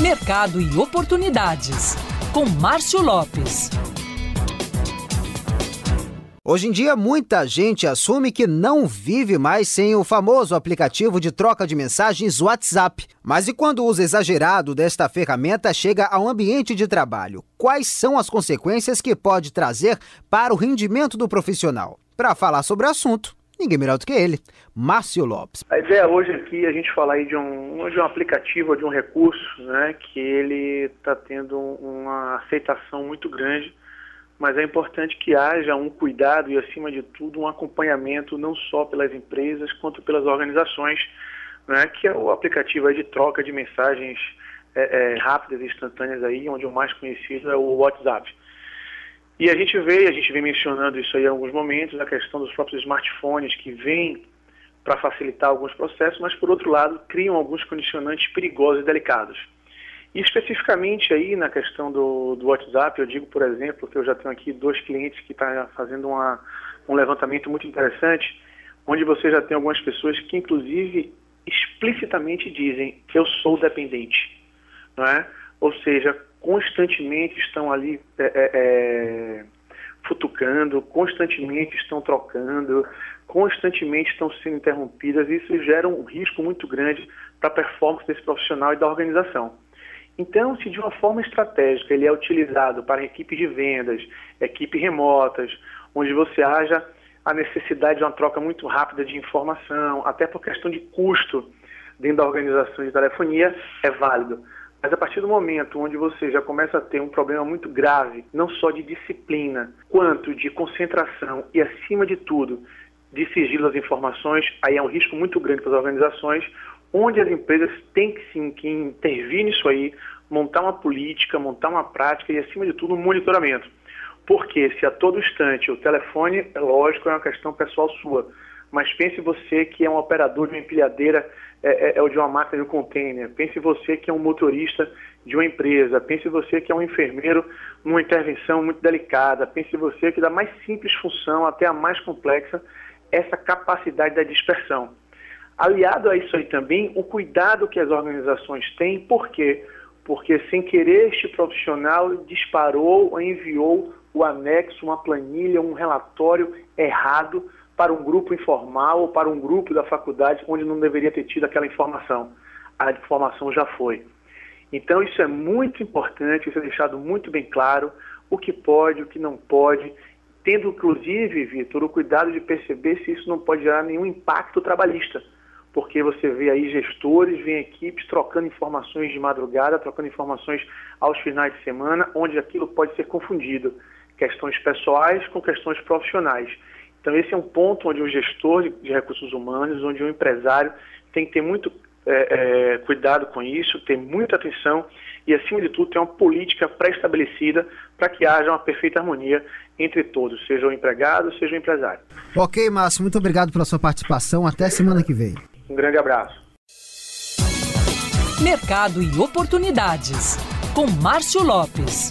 Mercado e oportunidades, com Márcio Lopes. Hoje em dia, muita gente assume que não vive mais sem o famoso aplicativo de troca de mensagens WhatsApp. Mas e quando o uso exagerado desta ferramenta chega ao ambiente de trabalho? Quais são as consequências que pode trazer para o rendimento do profissional? Para falar sobre o assunto, ninguém melhor do que ele, Márcio Lopes. A ideia hoje aqui é a gente falar aí de um, de um aplicativo, de um recurso, né, que ele está tendo uma aceitação muito grande, mas é importante que haja um cuidado e, acima de tudo, um acompanhamento não só pelas empresas quanto pelas organizações, né, que é o aplicativo de troca de mensagens é, é, rápidas e instantâneas aí, onde o mais conhecido é o WhatsApp. E a gente vê, a gente vem mencionando isso aí em alguns momentos, a questão dos próprios smartphones que vêm para facilitar alguns processos, mas por outro lado criam alguns condicionantes perigosos e delicados. E especificamente aí na questão do, do WhatsApp, eu digo, por exemplo, que eu já tenho aqui dois clientes que estão tá fazendo uma, um levantamento muito interessante, onde você já tem algumas pessoas que inclusive explicitamente dizem que eu sou dependente, não é? Ou seja, constantemente estão ali é, é, é, futucando, constantemente estão trocando, constantemente estão sendo interrompidas, e isso gera um risco muito grande para a performance desse profissional e da organização. Então, se de uma forma estratégica ele é utilizado para equipes de vendas, equipes remotas, onde você haja a necessidade de uma troca muito rápida de informação, até por questão de custo dentro da organização de telefonia, é válido. Mas a partir do momento onde você já começa a ter um problema muito grave, não só de disciplina, quanto de concentração e, acima de tudo, de sigilo das informações, aí é um risco muito grande para as organizações, onde as empresas têm que sim que intervir nisso aí, montar uma política, montar uma prática e, acima de tudo, um monitoramento. Porque se a todo instante o telefone, é lógico, é uma questão pessoal sua, mas pense você que é um operador de uma empilhadeira é, é, é, o de uma máquina de um container. Pense você que é um motorista de uma empresa. Pense você que é um enfermeiro numa intervenção muito delicada. Pense você que da mais simples função até a mais complexa, essa capacidade da dispersão. Aliado a isso aí também, o cuidado que as organizações têm, por quê? Porque sem querer este profissional disparou ou enviou o anexo, uma planilha, um relatório errado para um grupo informal ou para um grupo da faculdade onde não deveria ter tido aquela informação. A informação já foi. Então isso é muito importante, isso é deixado muito bem claro, o que pode, o que não pode, tendo inclusive, Vitor, o cuidado de perceber se isso não pode gerar nenhum impacto trabalhista, porque você vê aí gestores, vê equipes trocando informações de madrugada, trocando informações aos finais de semana, onde aquilo pode ser confundido, questões pessoais com questões profissionais. Então, esse é um ponto onde o gestor de recursos humanos, onde o empresário tem que ter muito é, é, cuidado com isso, ter muita atenção e, acima de tudo, ter uma política pré-estabelecida para que haja uma perfeita harmonia entre todos, seja o empregado, seja o empresário. Ok, Márcio, muito obrigado pela sua participação. Até semana que vem. Um grande abraço. Mercado e oportunidades, com Márcio Lopes.